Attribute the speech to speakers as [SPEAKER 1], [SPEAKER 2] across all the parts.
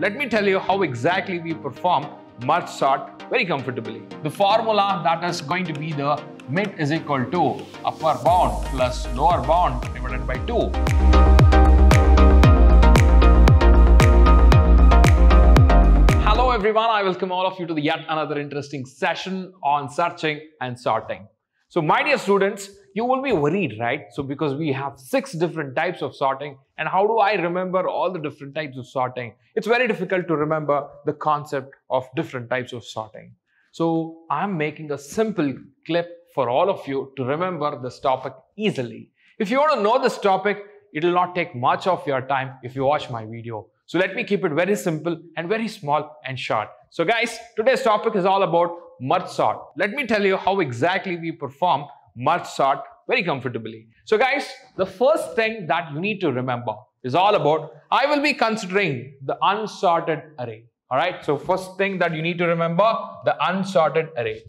[SPEAKER 1] let me tell you how exactly we perform merge sort very comfortably. The formula that is going to be the mid is equal to upper bound plus lower bound divided by 2. Hello everyone, I welcome all of you to the yet another interesting session on searching and sorting. So my dear students, you will be worried, right? So because we have six different types of sorting and how do I remember all the different types of sorting? It's very difficult to remember the concept of different types of sorting. So I'm making a simple clip for all of you to remember this topic easily. If you want to know this topic, it will not take much of your time if you watch my video. So let me keep it very simple and very small and short. So guys, today's topic is all about merge sort. Let me tell you how exactly we perform merge sort very comfortably. So guys, the first thing that you need to remember is all about, I will be considering the unsorted array. Alright, so first thing that you need to remember, the unsorted array.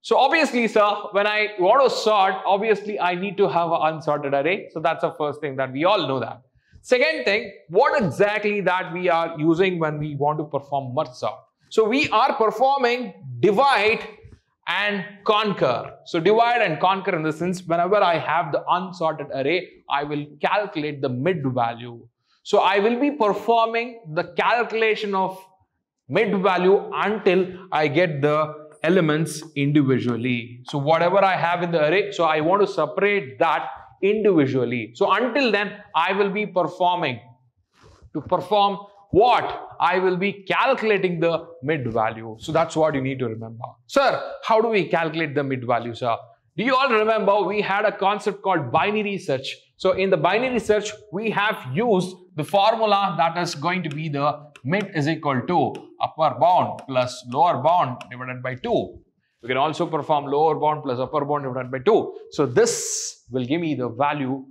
[SPEAKER 1] So obviously, sir, when I want to sort, obviously I need to have an unsorted array. So that's the first thing that we all know that. Second thing, what exactly that we are using when we want to perform merge sort. So we are performing divide and conquer. So divide and conquer in the sense whenever I have the unsorted array, I will calculate the mid value. So I will be performing the calculation of mid value until I get the elements individually. So whatever I have in the array, so I want to separate that individually. So until then, I will be performing. To perform what? I will be calculating the mid value. So that's what you need to remember. Sir, how do we calculate the mid value, sir? Do you all remember we had a concept called binary search? So in the binary search, we have used the formula that is going to be the mid is equal to upper bound plus lower bound divided by 2. We can also perform lower bound plus upper bound divided by 2. So this will give me the value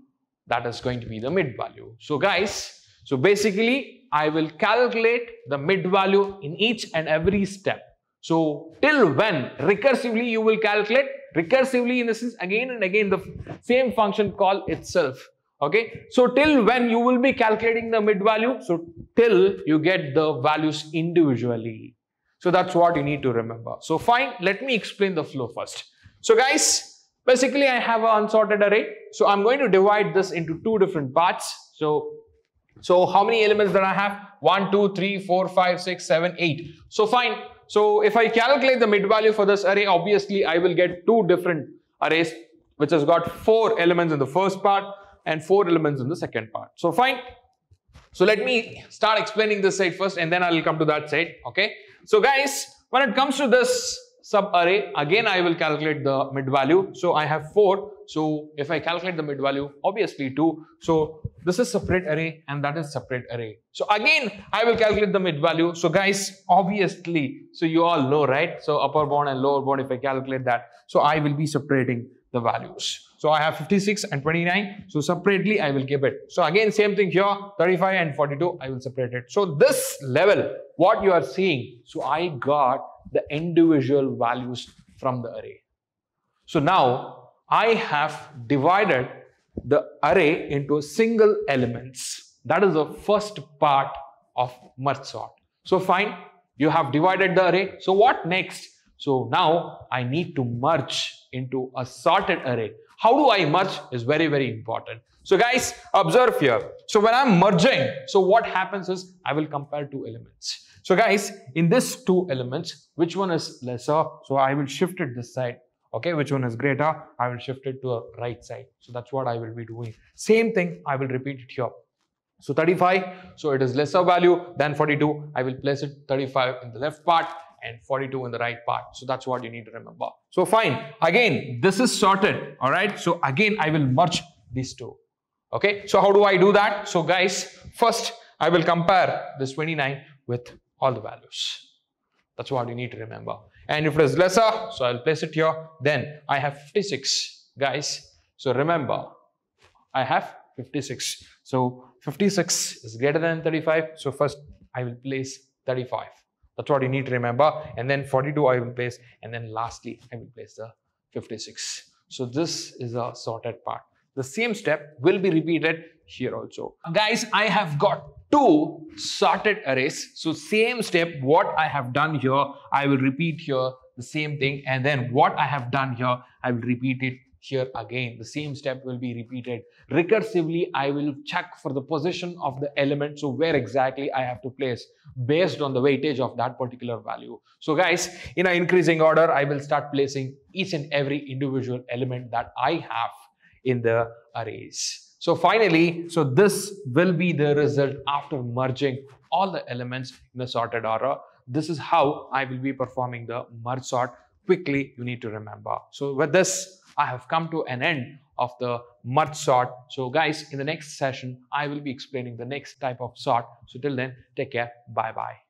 [SPEAKER 1] that is going to be the mid value. So guys, so basically I will calculate the mid value in each and every step. So till when recursively you will calculate recursively in the sense again and again the same function call itself. Okay. So till when you will be calculating the mid value. So till you get the values individually. So that's what you need to remember. So fine, let me explain the flow first. So guys, basically I have an unsorted array. So I'm going to divide this into two different parts. So, so how many elements that I have? 1, 2, 3, 4, 5, 6, 7, 8. So fine. So if I calculate the mid value for this array, obviously I will get two different arrays which has got four elements in the first part and four elements in the second part. So fine. So let me start explaining this side first and then I will come to that side. Okay. So guys, when it comes to this sub array, again I will calculate the mid value. So I have 4. So if I calculate the mid value, obviously 2. So this is separate array and that is separate array. So again, I will calculate the mid value. So guys, obviously, so you all know, right? So upper bound and lower bound, if I calculate that, so I will be separating the values. So I have 56 and 29. So separately I will keep it. So again same thing here 35 and 42 I will separate it. So this level what you are seeing. So I got the individual values from the array. So now I have divided the array into single elements. That is the first part of merge sort. So fine you have divided the array. So what next? So now I need to merge into a sorted array. How do I merge is very, very important. So guys, observe here. So when I'm merging, so what happens is I will compare two elements. So guys, in this two elements, which one is lesser? So I will shift it this side. Okay, which one is greater? I will shift it to the right side. So that's what I will be doing. Same thing, I will repeat it here. So 35, so it is lesser value than 42. I will place it 35 in the left part and 42 in the right part. So that's what you need to remember. So fine. Again, this is sorted. All right. So again, I will merge these two. Okay. So how do I do that? So guys, first I will compare this 29 with all the values. That's what you need to remember. And if it is lesser, so I'll place it here. Then I have 56 guys. So remember, I have 56. So 56 is greater than 35. So first I will place 35. That's what you need to remember. And then 42 I will place. And then lastly, I will place the 56. So this is a sorted part. The same step will be repeated here also. Guys, I have got two sorted arrays. So same step, what I have done here, I will repeat here the same thing. And then what I have done here, I will repeat it here again. The same step will be repeated. Recursively, I will check for the position of the element. So where exactly I have to place based on the weightage of that particular value. So guys, in an increasing order, I will start placing each and every individual element that I have in the arrays. So finally, so this will be the result after merging all the elements in a sorted order. This is how I will be performing the merge sort. Quickly, you need to remember. So with this, I have come to an end of the merge sort. So guys, in the next session, I will be explaining the next type of sort. So till then, take care. Bye-bye.